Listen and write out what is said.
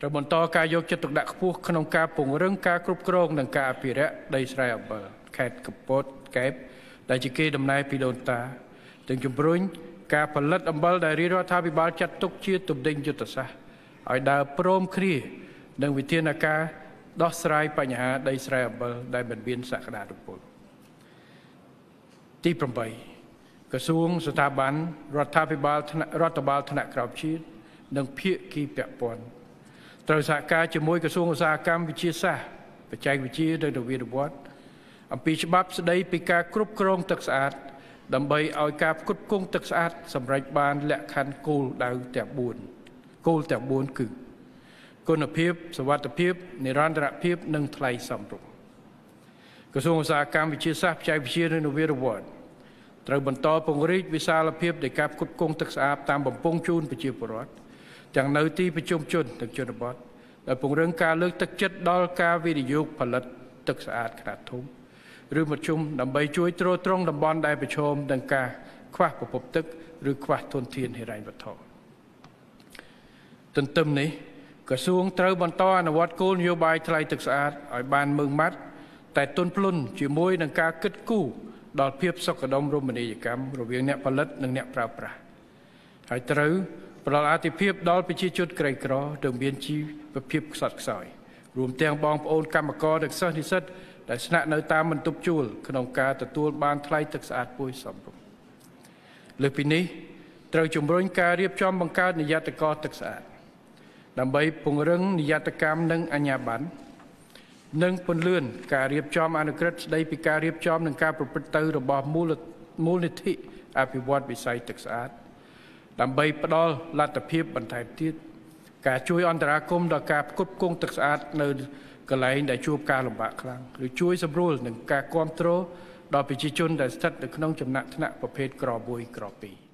ត្រូវបន្តការយកចិត្តទុកដាក់ខ្ពស់ក្នុងការពង្រឹងការគ្រប់គ្រងនិងការអភិរក្សដីស្រែអំបិលខេត្តកំពតកែបដែលជាគេដំណើរពីដូនតាទាំងជំរុញការផលិតអំបិលដែលរាជរដ្ឋាភិបាលចាត់ទុកជាទំនិញយុទ្ធសាស្ត្រឲ្យដើរព្រមគ្នានឹងវិធានការដោះស្រាយបញ្ហាដីស្រែអំបិលដែលមិនមានសក្តានុពលទី8ក្រសួងស្ថាប័នរដ្ឋាភិបាលថ្នាក់រដ្ឋបាលថ្នាក់ក្រោមជាតិនិងភាគីពាក់ព័ន្ធ ត្រូវសហការជាមួយក្រសួងឧស្សាហកម្មវិទ្យាសាស្ត្របច្ចេកវិទ្យានិងនវានុវត្តន៍អំពីច្បាប់ស្តីពីការគ្រប់គ្រងទឹកស្អាត ដើម្បីឲ្យការផ្គត់ផ្គង់ទឹកស្អាតសម្រេចបានលក្ខខណ្ឌគោលដៅទាំង4គោលទាំង4គឺគុណភាពសវត្ថភាពនិរន្តរភាព និងថ្លៃសមរម្យក្រសួងឧស្សាហកម្មវិទ្យាសាស្ត្របច្ចេកវិទ្យានិងនវានុវត្តន៍ត្រូវបន្តពង្រីកវិសាលភាពនៃការផ្គត់ផ្គង់ទឹកស្អាតតាមបំពង់ជូនប្រជាពលរដ្ឋ ទាំងនៅទីប្រជុំជននិងជនបទដែលពង្រឹងការលើកទឹកចិត្តដល់ការវិនិយោគផលិតទឹកស្អាតខ្នាតធំឬមធ្យមដើម្បីជួយទ្រទ្រង់តំបន់ដែលប្រឈមនឹងការខ្វះប្រភពទឹកឬខ្វះធនធានហិរញ្ញវត្ថុទន្ទឹមនេះក្រសួងត្រូវបន្តអនុវត្តគោលនយោបាយថ្លៃទឹកស្អាតឲ្យបានម៉ឺងម៉ាត់តែទន់ភ្លន់ជាមួយនឹងការគិតគូរដល់ភាពសុខដុមរមណីយកម្មរវាងអ្នកផលិតនិងអ្នកប្រើប្រាស់ហើយត្រូវ ផ្ដល់អាទិភាពដល់ប្រជាជនក្រីក្រដែលមានជីវភាពខ្សត់ខ្សោយរួមទាំងបងប្អូនកម្មករនិងសិស្សនិស្សិតដែលស្នាក់នៅតាមបន្ទប់ជួលក្នុងការទទួលបានថ្លៃទឹកស្អាតពួយសមរម្យលើសពីនេះត្រូវជំរុញការរៀបចំបង្កើតនិយត្តករទឹកស្អាតដើម្បីពង្រឹងនិយត្តកម្មនិងអញ្ញាប័ណ្ណនិងពន្លឿនការរៀបចំអនុក្រឹត្យស្ដីពីការរៀបចំនិងការប្រព្រឹត្តទៅរបស់មូលមូលនិធិអភិវឌ្ឍវិស័យទឹកស្អាត ដើម្បីផ្ដល់លទ្ធភាពបន្ថែមទៀតការជួយអន្តរាគមន៍ដល់ការផ្គត់ផ្គង់ទឹកស្អាតនៅកន្លែងដែលជួបការលំបាកខ្លាំងឬជួយសម្រួលនឹងការគ្រប់គ្រងដល់ប្រជាជនដែលស្ថិតនៅក្នុងចំណាក់ថ្នាក់ប្រភេទក្រ1ក្រ2